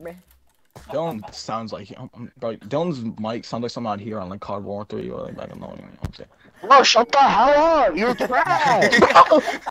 Meh. Dylan sounds like um, um bro. Dylan's mic sounds like something out here on like Card War 3 or like I don't know what I'm saying? Bro, shut the hell up! You're trash!